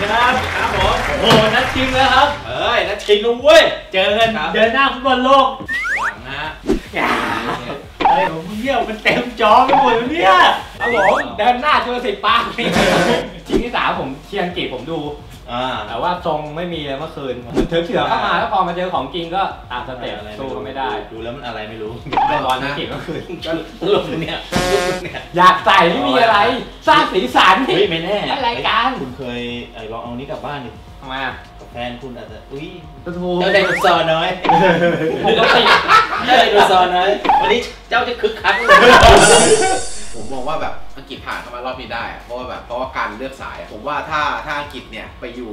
ครับครับผมโอ้โหนัดชิงแล้วครับ เอ้ยนัดชิงแล้วเว้ย เจอกันครับเดินหน้าฟุตบอลโลกหลังนะฮะอย่าเฮ้ยผมเยี่ยมันเต็มจอไปหมดแล้วเนี่ยครับผมเดินหน้าเจอสิบปานี่ชิงที่สามผมเชียร์อังกฤษผมดู อ่าแต่ว่าทรงไม่มีเลยเมื่อคืนเหมือนเถื่อๆเข้ามาแล้วพอมาเจอของจริงก็ตามสเต็ปสู้ก็ไม่ได้ดูแล้วมันอะไรไม่รู้ได้บอลอังกฤษเมื่อคืนก็ลงเนี่ยลงเนี่ยอยากใส่ไม่มีอะไร สร้างสีสันเฮ้ยไม่แน่อะไรกันคุณเคยไอ้ลองเอานี้กลับบ้านดิทำไมอะกับแฟนคุณอาจจะอุ้ยตัวทูเจ้าไดโนเสาร์น้อยปกติเจ้าไดโนเสาร์น้อยวันนี้เจ้าจะคึกคักเลยผมมองว่าแบบอัง กฤษผ่านเข้ามารอบนี้ได้อะเพราะว่าแบบเพราะว่าการเลือกสายอะผมว่าถ้าถ้าอังกฤษเนี่ยไปอยู่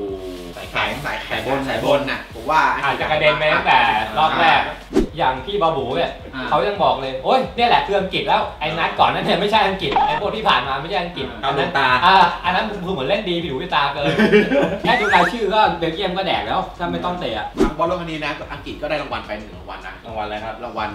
สายแข็งสายแข็งสายบนสายบนน่ะผมว่าอาจจะกระเด็นไปตั้งแต่รอบแรก อย่างพี่บาบูเนี่ยอ่า เขายังบอกเลย โอ้ยเนี่ยแหละคืออังกฤษแล้ว ไอ้นัดก่อนนั้นเนี่ยไม่ใช่อังกฤษ ไอ้พวกที่ผ่านมาไม่ใช่อังกฤษเอาดวงตา อ่าอันนั้นคือเหมือนเล่นดีผิวพี่ตาเกิน แค่ดูรายชื่อก็เบลเยียมก็แดกแล้ว ถ้าไม่ต้องเตะอะ ทางบอลโลกครั้งนี้นะอังกฤษก็ได้รางวัลไปหนึ่งรางวัลนะรางวัลอะไรครับ รางวัล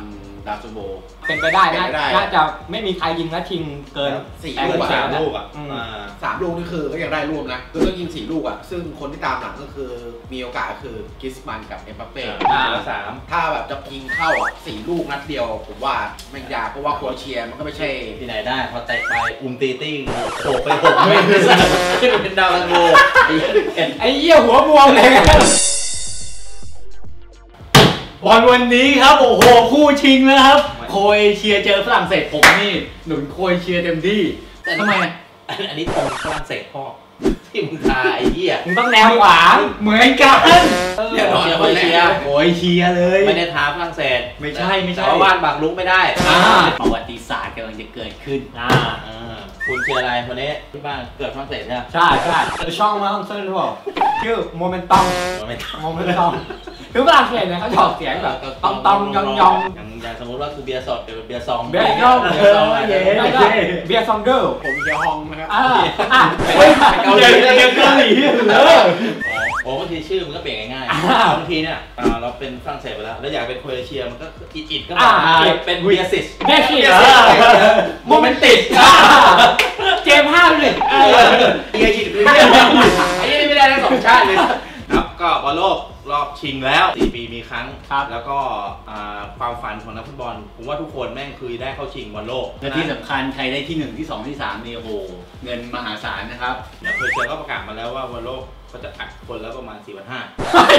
ดาวซูโบ เป็นไปได้นะเป็นไปได้ น่าจะไม่มีใครยิงนัดชิงเกินสี่แปดลูกสิบอะเซลนะลูกอะอืม อ่า สามลูกนี่คือก็ยังได้ร่วมนะคือต้องยิงสี่ลูกอะ ซึ่งคนที่ตามหลังก็คือมีโอกาสก็คือกิสมันกับเอ็มบัปเป้อ่า สาม ถ้าแบบจะยิงเข้าอะสี่ลูกนัดเดียว ผมว่าไม่ยากเพราะว่าโครเอเชียมันก็ไม่ใช่ ที่ไหนได้พอเตะไปอุมตีติ้งโขกไปหกเมตรขึ้นมาเป็นดาวลันโบไอ้เห็นไอ้เหี้ยหัวบวมเลย บอลวันนี้ครับโอ้โหคู่ชิงแล้วครับ โครเอเชียเจอฝรั่งเศสผมนี่หนุนโครเอเชียเต็มที่ทำไมอันอันนี้ตรงฝรั่งเศสพ่อที่มึงทาไอ้เหี้ยมึงต้องแนวขวางเหมือนกันเรียบร้อยเชียร์เชียร์โครเอเชียเลย ไม่ได้ทาฝรั่งเศสไม่ใช่ไม่ใช่แต่ว่าวาดบากลุกไม่ได้อ่าประวัติศาสตร์กำลังจะเกิดขึ้นอ่าอ่า คุณเชียร์อะไรคนนี้ที่บ้านเกิดฝรั่งเศสใช่ไหมใช่ใช่ช่องมาของเซนหรือเปล่าชื่อโมเมนตัมไม่โมเมนตัมคือฝรั่งเศสเนี่ยเขาจะออกเสียงแบบตองตองยองยองอย่างอย่างสมมติว่าคือเบียร์สดเดี๋ยวเบียร์ซองเบียร์ย่อมเบียร์ซองเย้แล้วก็เบียร์ซองเกิลผมเฮียฮองนะครับอ่าอะเฮ้ยเกาหลีเกาหลีเลย โอ้บางทีชื่อมันก็เปลี่ยนง่ายอ่าๆบางทีเนี่ยอ่าเราเป็นฝรั่งเศสไปแล้ว แล้วอยากเป็นโครเอเชียมันก็อิดอิดๆก็อ่ามาเปลี่ยนเป็นเบียร์ซิสแม่ขี้เบีเหยรร์อซิสโมเมนติกอ่าเกมห้าเลยเออเบียร์ชิดเบียร์ไอ้นี่ไม่ได้ทั้งสองชาติเลยครับก็บอลโลกรอบชิงแล้ว4ปีมีครั้งครับแล้วก็อ่าความฝันของนักฟุตบอล ผมว่าทุกคนแม่งคือได้เข้าชิงบอลโลกและที่สำคัญใครได้ที่หนึ่งที่สองที่สามนี่โอ้โหเงินมหาศาลนะครับอย่างเคยเจอก็ประกาศมาแล้วว่าบอลโลก เขาจะอัดคนแล้วประมาณ4 5 0 0เฮ้ย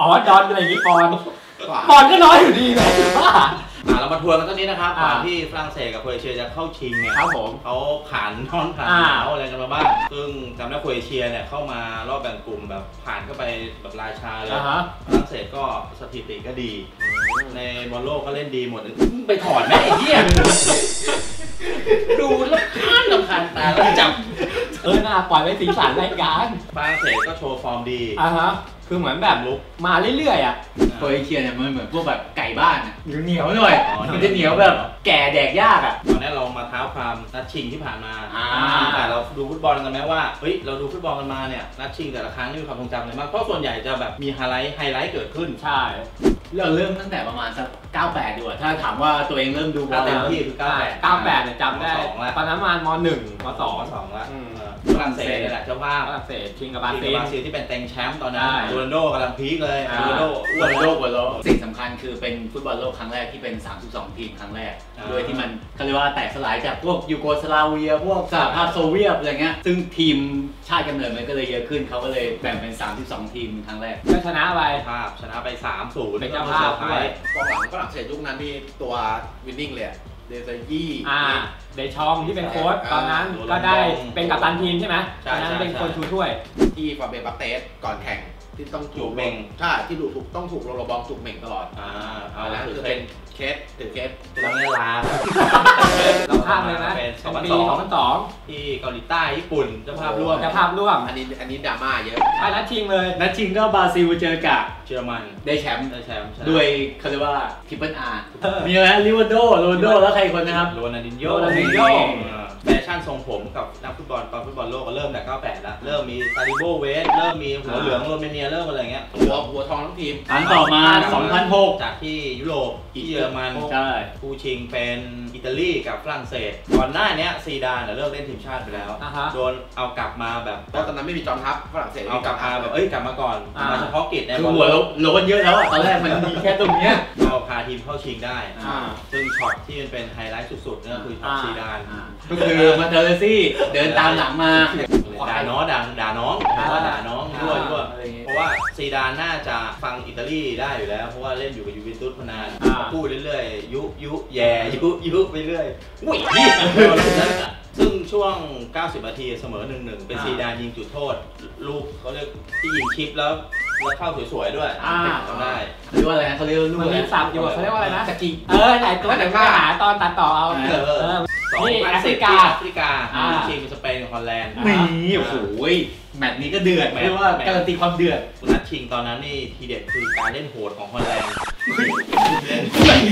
อ๋อดอนเป็นอะไรอย่างงี้ปอนกว่าปอนก็น้อยอยู่ดีนะถือว่าอ่าเรามาทวนกันต้นนี้นะครับก่อนอ่าที่ฝรั่งเศสกับโครเอเชียจะเข้าชิงเนี่ยครับผมเขาผ่านร้อนผ่านอ่าหนาวอะไรกันมาบ้าง ซึ่งจำได้โครเอเชียเนี่ยเข้ามารอบแบ่งกลุ่มแบบผ่านเข้าไปแบบราชาเลยอ่าฮะฝรั่งเศสก็สถิติก็ดี ในบอลโลกก็เล่นดีหมดเลยไปถอดแม่ไอ้เหี้ยดูแล้วคานลำคาญตาแล้วจับ เออน่าปล่อยไว้สีสันรายการฝรั่งเศสก็โชว์ฟอร์มดีอะฮะ คือเหมือนแบบลุกมาเรื่อยๆอะ โครเอเชียเนี่ยมันเหมือนพวกแบบไก่บ้านอะเหนียวๆหน่อยอ๋อ มันจะเหนียวแบบแก่แดกยากอะ ตอนนี้เรามาเท้าความนัดชิงที่ผ่านมาอ่า แต่เราดูฟุตบอลกันไหมว่าเฮ้ยเราดูฟุตบอลกันมาเนี่ยนัดชิงแต่ละครั้งนี่มีความทรงจำอะไรบ้างเพราะส่วนใหญ่จะแบบมีไฮไลท์ไฮไลท์เกิดขึ้นใช่ เราเริ่มตั้งแต่ประมาณสัก98ดีกว่าถ้าถามว่าตัวเองเริ่มดูบอถ้าลเต็มที่คือ98 98เนี่ยจำได้ สองแล้วตอนนั้นประมาณมหนึ่งมสสอองงสองแล้วอืมเออ ฝรั่งเศสนี่แหละเจ้าภาพฝรั่งเศสชิงกับบราทีซิมลบราซิลที่เป็นเต็งแชมป์ตอนนั้นใช่โรนัลโดกำลัง peak เลยอ่าโรนัลโดอ้บวอนลโลโลกกบอลโลกสิ่งสำคัญคือเป็นฟุตบอลโลกครั้งแรกที่เป็น 32 ทีมครั้งแรกอ่าโดยที่มันเขาเรียกว่าแตกสลายจากพวกยูโกสลาเวีย พวกสหภาพโซเวียตอะไรเงี้ยซึ่งทีมชาติกำเนิดมันก็เลยเยอะขึ้นเขาก็เลยแบ่งเป็น 32 ทีมครั้งแรกก็ชนะไปภาพชนะไป3-0เป็นเจ้าภาพด้วยกองหลังฝรั่งเศสยุคนั้นนี่ตัว Winning เลยอะ เดซยี่ อ่าเดชองที่เป็นโค้ชตอนนั้นก็ได้เป็นกัปตันทีมใช่ไหมตอนนั้นเป็นคนชูถ้วย ที่ฟาเบบัตเตสก่อนแข่งที่ต้องจูเมงใช่ที่ดูถูกต้องถูกโรลบอมถูกเหม่งตลอด อ่าเอาอันละนั้นคือคือเป็เป็นนเคสถือเคสตรงนี้ลาเราข้ามเลยนะเป็นเป็นปี2002 2002ที่เกาหลีใต้ญี่ปุ่นเจ้าภาพร่วมเจ้าภาพร่วม อันนี้อันนี้ดราม่าเยอะไปนัดชิงเลย นัดชิงก็บราซิลเจอกับเยอรมัน ได้แชมป์ได้แชมป์ชนะด้วยเขาเรียกว่าทริปเปิลอาร์มีอะไรลิวาโดโรนลโดแล้วใครคนนะครับโรนัลดินโยโรนัลดินโญ่เออ แฟชั่นชั่นทรงผมกับนักฟุตบอลตอนฟุตบอลโลกก็เริ่มแต่98แล้ว เริ่มมีซาริโบเวสเริ่มมีหัวเหลืองโรเมเนียเริ่มอะไรเงี้ยหัวหัวทองทั้งทีมครั้งต่อมา2006 จากที่ยุโรปที่เยอรมันใช่คู่ชิงเป็นอิตาลีกับฝรั่งเศสก่อนหน้าเนี้ยซีดานเนี่ยเลิกเล่นทีมชาติไปแล้วอ่าฮะโดนเอากลับมาแบบเพราะตอนนั้นไม่มีจอมทัพฝรั่งเศสเอากลับมาแบบเอ้ยกลับมาก่อนอ่ามมาเฉพาะกิจในคืบออลหัวโลโลกนเยอะแล้วอะตอนแรกมันมีแค่ตรงเนี้ยก็พาทีมเข้าชิงได้อ่าซึ่งช็อตที่มันเป็นไฮไลท์สุดๆเนี่ยคือช็อตอ่าซีดานก็คือมาเตรัซซี่เดินตามหลังมาด่าน้องด่าด่าน้องอ่าว่าด่าน้องด้วยด้วยอะไรอย่างเงี้ยเพราะว่าซีดานน่าจะฟังอิตาลีได้อยู่แล้ว เพราะว่าเล่นอยู่กับยูเวนตุสมานานอ่าพูดเรื่อยๆ ยุยุแย่ยุยุไปเรื่อยอุ้ยนี่ซึ่งช่วง 90 นาทีเสมอ 1-1 เป็นอ่าซีดานยิงจุดโทษ ลูกเขาเรียกที่ยิงชิปแล้วแล้วเข้าสวยๆด้วยอ่าจำได้เรียกว่าอะไรนะเขาเรียกว่าลูกมันอะไรมีศัพท์อยู่อะเขาเรียกว่าอะไรนะสกีเออไหนตัวเดี๋ยวไปหาตอนตัดต่อเอาเออเออ สองนี่พันแอฟสิริบกาแอฟริกาอ่าชิงเป็นสเปนกับฮอลแลนด์นี่โอ้โหแมตช์นี้ก็เดือดแมตช์เรียกว่าการันตีความเดือดนัดชิงตอนนั้นนี่ทีเด็ดคือการเล่นโหดของฮอลแลนด์เล่น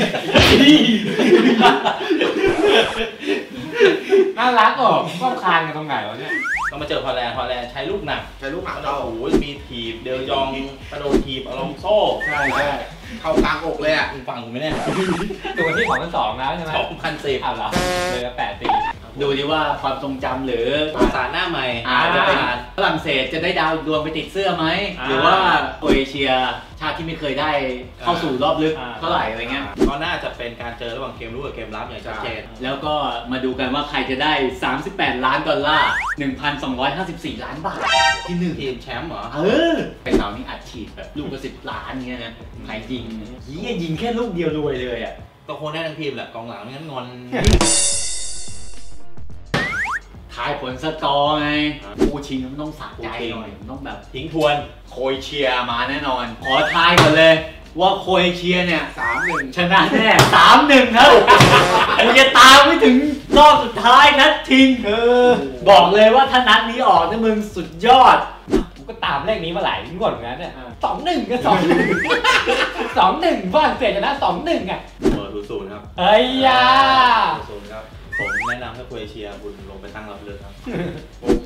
น่ารักออกก้มคานกันตรงไหนวะเนี่ยก็มาเจอฮอลแลนด์ฮอลแลนด์ใช้ลูกหนัก ใช้ลูกหมากแล้วเข้าโอ้โหมีถีบเดลยองกระโดดถีบอลองโซ่ ใช่ใช่ เข้ากลางอกเลยอะมึงฟังกูไหมเนี่ยดูกันที่สองพันสองแล้วใช่ไหมสองพันสิบอ้าวเหรอเลยละแปดปี ดูดิว่าความทรงจำหรือประสานหน้าใหม่อาจจะเป็นอ่าฝรั่งเศสจะได้ดาวดวงไปติดเสื้อไหม อ่า หรือว่าโครเอเชียชาติที่ไม่เคยได้เข้าสู่รอบลึกอ่าเท่าไหร่อะไรเงี้ย ก็น่าจะเป็นการเจอระหว่างเกมรุกกับเกมรับอย่างชัดเจน แล้วก็มาดูกันว่าใครจะได้ 38 ล้านดอลลาร์ 1,254 ล้านบาท ที่หนึ่งทีมแชมป์เหรอ เออไอ้เสานี่อัดฉีดแบบลูกละสิบล้านเงี้ยนะใครยิงเฮียยิงแค่ลูกเดียวรวยเลยอะ ก็คงได้ทั้งทีมแหละกองหลังไม่งั้นงอน ทายผลสกอร์ไงอ่าผู้ชิงมันต้องสะใจหน่อยมันต้องแบบทิ้งทวนโครเอเชียมาแน่นอน ขอทายก่อนเลย ว่าโครเอเชียเนี่ยสามหนึ่งชนะแน่สามหนึ่งครับมึงจะตามไม่ถึงรอบสุดท้ายนัดชิงเออบอกเลยว่าถ้านัดนี้ออกนี่มึงสุดยอดผมก็ตามเลขนี้มาหลายงวดเหมือนกันเนี่ยสองหนึ่งก็สองหนึ่งสองหนึ่งฝรั่งเศสชนะสองหนึ่งอะเปิดศูนย์ครับเอ้ยยาศูนย์ครับ ผมแนะนำให้โครเอเชียคุณลงไปตั้งรับเลือกครับ ผม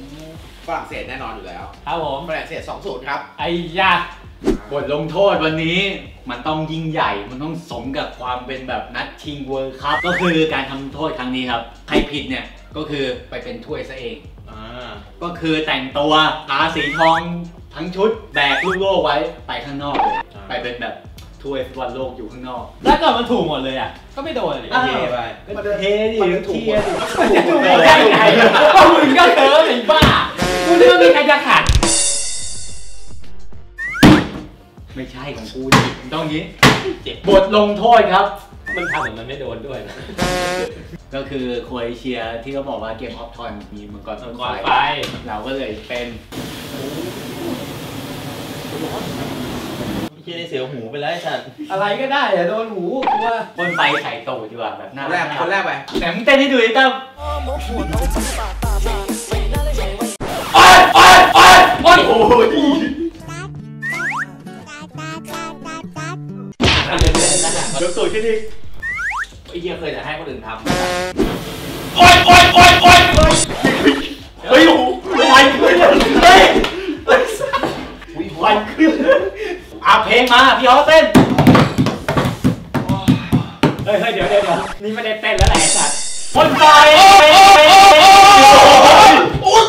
ฝรั่งเศสแน่นอนอยู่แล้วครับผมฝรั่งเศสสองศูนย์ครับ ไอ้ยาบทลงโทษวันนี้มันต้องยิ่งใหญ่มันต้องสมกับความเป็นแบบนัดชิง World Cup ก็คือการทำโทษครั้งนี้ครับ ใครผิดเนี่ยก็คือไปเป็นถ้วยซะเอง อ่าก็คือแต่งตัวทาสีทองทั้งชุดแบกลูกโลกไว้ไปข้างนอกเลยไปเป็นแบบ ถ้วยฟุตบอลโลกอยู่ข้างนอกถ้าเกิดมันถูกหมดเลยอะ ก็ไม่โดนเลยโอเคไปก็เทดิมันถูกเทียดิจะถูกได้ไงก็มึงก็ curve ไอ้บ้ากูนึกว่ามีใครจะขัด ไม่ใช่ของกูดิมันต้องอย่างนี้เจ็บบทลงโทษครับ มันทำเหมือนมันไม่โดนด้วยนะก็คือโครเอเชียที่เขาบอกว่าเกมออฟทอนมีมังกรมังกไฟรไฟเราก็เลยเป็น ที่ได้เสียวหูไปแล้วไอ้สัตว์อะไรก็ได้อะโดนหูกูว่าคนไฟไข่โตดีกว่าแบบหคน้านแรกคนแรกไปแต่มึงเต้นให้ดูดิตั้มโอ๊ยโอ๊ยโอ๊ยโอ๊ยโอ้ยยกตัวขึ้นดิไอ้เหี้ยเคยแต่ให้คนอื่นทำโอ๊ยโอ๊ยโอ๊ยโอ๊ยโอ๊ยเฮ้ยโอ้โหไฟขึ้นเฮ้ยไฟขึ้น อะเพลงมาพี่ออสเต้นเฮ้ยเฮ้ยเดี๋ยวเดี๋ยวเดี๋ยวนี่ไม่ได้เต้นแล้วแหละไอ้สัตว์คนไฟโอ้ย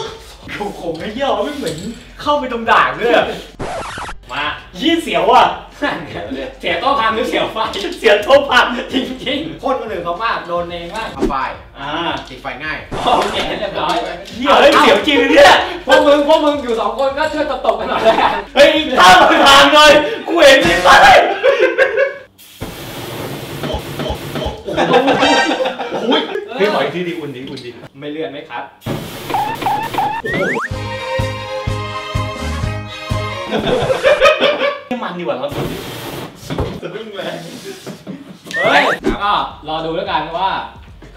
ผมไม่เยี่ยวไม่เหมือนเข้าไปตรงด่างด้วยอะมายี่เสียวอะเสียโต๊ะพังหรือเสียวไฟเสียโทบพันจริงๆโคตรคนอื่นเขามากโดนเองมากทำไฟอ่าติดไฟง่ายโอเคเรียบร้อยเหี้ยเฮ้ยเสียวจริงเลยเนี่ยพ วกมึงพวกมึงอยู่สองคนก็ช่วยตบๆกันหน่อยแล้วกันเฮ้ยตั้งทางหน่อยกูเห็นนี่ไปโอ้ยเฮ้ยขออีกทีดิอุ่นดิอุ่นดิไม่เลื่อนไม่คัดนี่มันดีกว่าเราสุดสะดุ้งเลยเฮ้ยก็รอดูแล้วกันว่า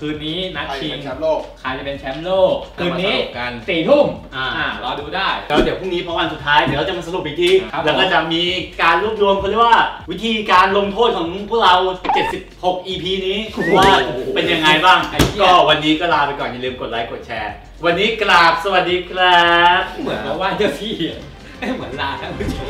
คืนนี้นัดใครชิงเป็นแชมป์โลก ใครจะเป็นแชมป์โลก คืนมานี้สรุปกัน สี่ทุ่มอ่า อ่ารอดูได้ แล้วเดี๋ยวพรุ่งนี้พอวันสุดท้ายเดี๋ยวเราจะมาสรุปอีกทีครับ แล้วก็จะมีการรวบรวมเขาเรียกว่า วิธีการลงโทษของพวกเรา 76 EP นี้ว่าเป็นยังไงบ้าง ไอ้เหี้ย ก็วันนี้ก็ลาไปก่อนอย่าลืมกดไลค์กดแชร์ วันนี้กราบสวัสดีครับ เหมือนกับว่าเจ้าที่อะไม่เหมือนลาท่านผู้ชม